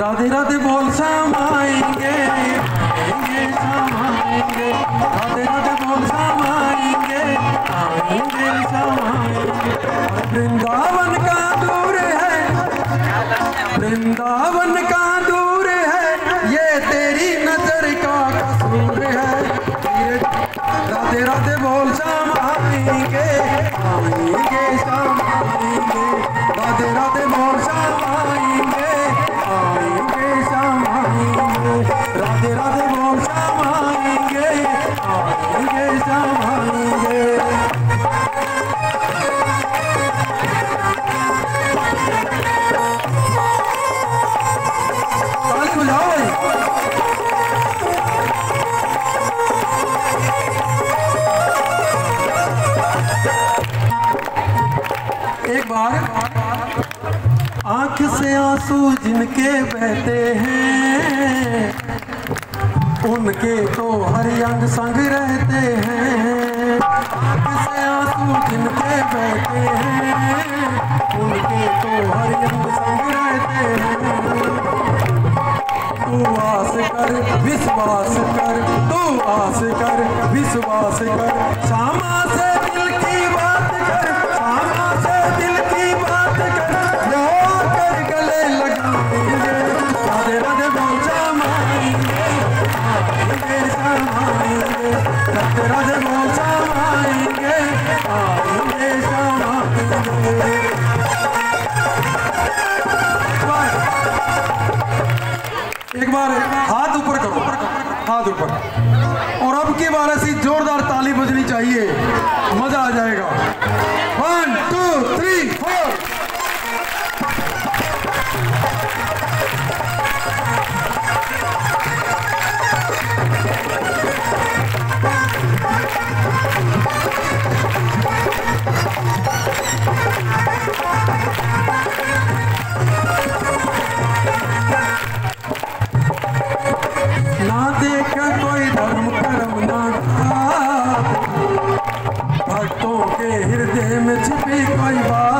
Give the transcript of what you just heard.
राधे राधे बोल समाएँगे। आएँगे, समाएँगे। राधे राधे बोल समाएँगे। आएँगे, समाएँगे। वृंदावन का दूर है। वृंदावन का बार आँख से आँसू जिनके बहते हैं, उनके तो हर अंग संग रहते हैं। आँख से आँसू जिनके बहते हैं, उनके तो हर अंग संग रहते हैं। तू आस कर, विश्वास कर, तू आस कर, विश्वास कर श्यामा एक बार हाथ ऊपर करो। हाथ ऊपर। और अब की बार ऐसी जोरदार ताली बजनी चाहिए। मज़ा आ जाएगा। 这边开 vì.